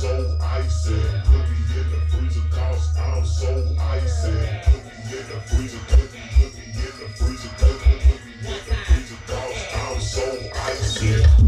so icy. Put me in the freezer, cause I'm so icy. Put me in the freezer, put me, put me in the freezer, put me, put me in the freezer, cause I'm so icy.